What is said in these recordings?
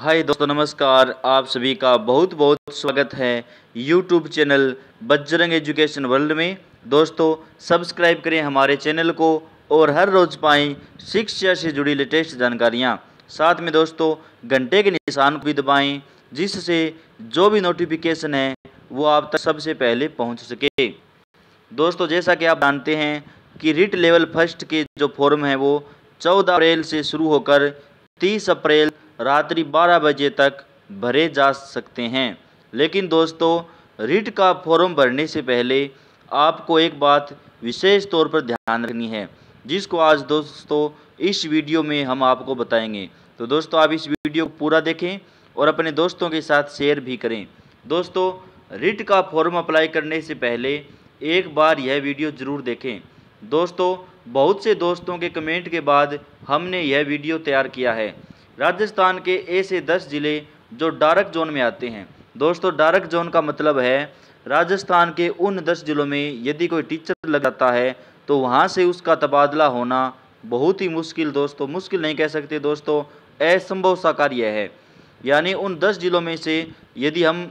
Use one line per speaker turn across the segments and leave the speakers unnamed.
हाय दोस्तों, नमस्कार। आप सभी का बहुत बहुत स्वागत है YouTube channel Bajrang education world में। दोस्तों, सब्सक्राइब करें हमारे चैनल को और हर रोज़ पाएँ शिक्षा से जुड़ी लेटेस्ट जानकारियाँ। साथ में दोस्तों, घंटे के निशान भी दबाएँ, जिससे जो भी नोटिफिकेशन है, वो आप तक सबसे पहले पहुँच सके। दोस्तों, जैसा कि आप जानते हैं कि रिट लेवल फ़र्स्ट के जो फॉर्म है, वो चौदह अप्रैल से शुरू होकर तीस अप्रैल रात्रि 12 बजे तक भरे जा सकते हैं। लेकिन दोस्तों, रिट का फॉर्म भरने से पहले आपको एक बात विशेष तौर पर ध्यान रखनी है, जिसको आज दोस्तों इस वीडियो में हम आपको बताएँगे। तो दोस्तों, आप इस वीडियो को पूरा देखें और अपने दोस्तों के साथ शेयर भी करें। दोस्तों, रिट का फॉर्म अप्लाई करने से पहले एक बार यह वीडियो ज़रूर देखें। दोस्तों बहुत से दोस्तों के कमेंट के बाद हमने यह वीडियो तैयार किया है। राजस्थान के ऐसे दस ज़िले जो डार्क जोन में आते हैं। दोस्तों, डार्क जोन का मतलब है, राजस्थान के उन दस ज़िलों में यदि कोई टीचर लग जाता है तो वहाँ से उसका तबादला होना बहुत ही मुश्किल दोस्तों, मुश्किल नहीं कह सकते दोस्तों, असंभव सा कार्य है। यानी उन दस ज़िलों में से यदि हम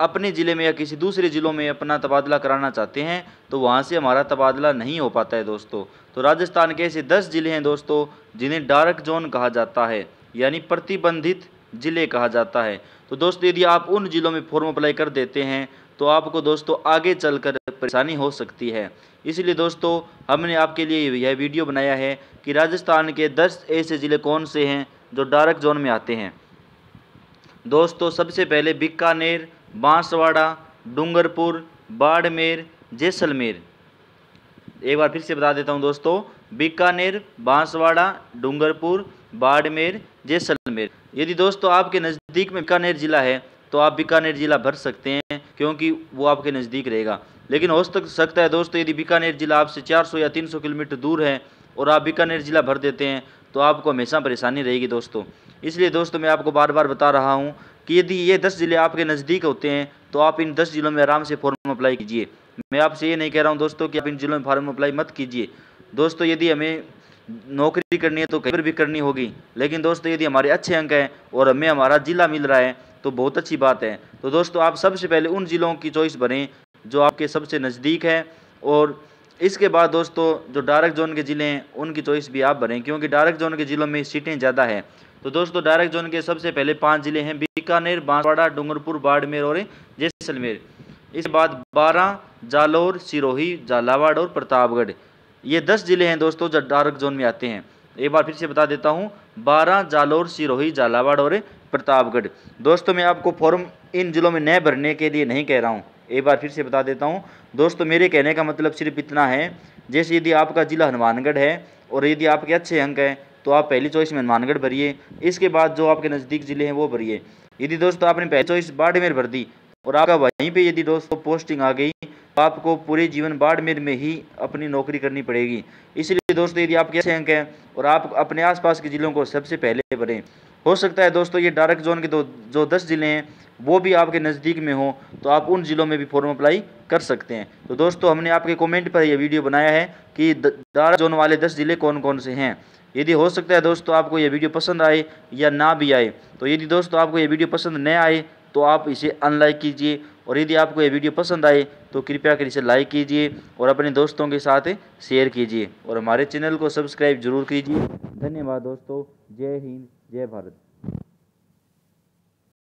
अपने ज़िले में या किसी दूसरे ज़िलों में अपना तबादला कराना चाहते हैं तो वहाँ से हमारा तबादला नहीं हो पाता है दोस्तों। तो राजस्थान के ऐसे दस ज़िले हैं दोस्तों, जिन्हें डार्क जोन कहा जाता है, यानी प्रतिबंधित ज़िले कहा जाता है। तो दोस्तों, यदि आप उन ज़िलों में फॉर्म अप्लाई कर देते हैं तो आपको दोस्तों आगे चलकर परेशानी हो सकती है। इसलिए दोस्तों, हमने आपके लिए यह वीडियो बनाया है कि राजस्थान के दस ऐसे ज़िले कौन से हैं जो डार्क जोन में आते हैं। दोस्तों, सबसे पहले बीकानेर, बांसवाड़ा, डूंगरपुर, बाड़मेर, जैसलमेर। एक बार फिर से बता देता हूँ दोस्तों, बीकानेर, बांसवाड़ा, डूंगरपुर, बाड़मेर, जैसलमेर। यदि दोस्तों आपके नज़दीक में बीकानेर ज़िला है तो आप बीकानेर ज़िला भर सकते हैं, क्योंकि वो आपके नज़दीक रहेगा। लेकिन हो सकता है दोस्तों, यदि बीकानेर ज़िला आपसे 400 या 300 किलोमीटर दूर है, और आप बीकानेर ज़िला भर देते हैं तो आपको हमेशा परेशानी रहेगी दोस्तों। इसलिए दोस्तों मैं आपको बार बार बता रहा हूँ कि यदि ये दस ज़िले आपके नज़दीक होते हैं तो आप इन दस ज़िलों में आराम से फॉर्म अप्लाई कीजिए। मैं आपसे ये नहीं कह रहा हूँ दोस्तों कि आप इन ज़िलों में फॉर्म अप्लाई मत कीजिए। दोस्तों, यदि हमें नौकरी करनी है तो कहीं पर भी करनी होगी। लेकिन दोस्तों, यदि हमारे अच्छे अंक हैं और हमें हमारा ज़िला मिल रहा है तो बहुत अच्छी बात है। तो दोस्तों, आप सबसे पहले उन ज़िलों की चॉइस बनें जो आपके सबसे नज़दीक है और इसके बाद दोस्तों, जो डायरेक्ट जोन के ज़िले हैं, उनकी चॉइस भी आप बनें क्योंकि डायरेक्ट जोन के ज़िलों में सीटें ज़्यादा है। तो दोस्तों, डायरेक्ट जोन के सबसे पहले पाँच ज़िले हैं, बीकानेर, बांसवाड़ा, डूंगरपुर, बाड़मेर और जैसलमेर। इसके बाद बारह, जालौर, सिरोही, झालावाड़ और प्रतापगढ़। ये दस ज़िले हैं दोस्तों, जो डार्क जोन में आते हैं। एक बार फिर से बता देता हूँ, बारह, जालौर, सिरोही, झालावाड़ और प्रतापगढ़। दोस्तों, मैं आपको फॉर्म इन जिलों में नए भरने के लिए नहीं कह रहा हूँ। एक बार फिर से बता देता हूँ, दोस्तों, मेरे कहने का मतलब सिर्फ़ इतना है, जैसे यदि आपका ज़िला हनुमानगढ़ है और यदि आपके अच्छे अंक हैं तो आप पहली चॉइस में हनुमानगढ़ भरिए। इसके बाद जो आपके नज़दीक ज़िले हैं वो भरिए। यदि दोस्तों आपने पहली चॉइस बाड़मेर भर दी और आपका वहीं पे यदि दोस्तों पोस्टिंग आ गई तो आपको पूरे जीवन बाड़मेर में ही अपनी नौकरी करनी पड़ेगी। इसलिए दोस्तों यदि आपके अच्छे अंक हैं और आप अपने आसपास के ज़िलों को सबसे पहले भरें। हो सकता है दोस्तों ये डार्क जोन के दो, जो दस ज़िले हैं, वो भी आपके नज़दीक में हो तो आप उन ज़िलों में भी फॉर्म अप्लाई कर सकते हैं। तो दोस्तों हमने आपके कमेंट पर यह वीडियो बनाया है कि डार्क जोन वाले दस ज़िले कौन कौन से हैं। यदि हो सकता है दोस्तों आपको ये वीडियो पसंद आए या ना भी आए तो यदि दोस्तों आपको ये वीडियो पसंद न आए तो आप इसे अनलाइक कीजिए। और यदि आपको ये वीडियो पसंद आए तो कृपया कर इसे लाइक कीजिए और अपने दोस्तों के साथ शेयर कीजिए। और हमारे चैनल को सब्सक्राइब ज़रूर कीजिए। धन्यवाद दोस्तों। जय हिंद, जय भारत।